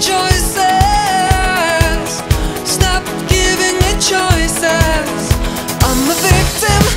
choices. Stop giving me choices. I'm a victim.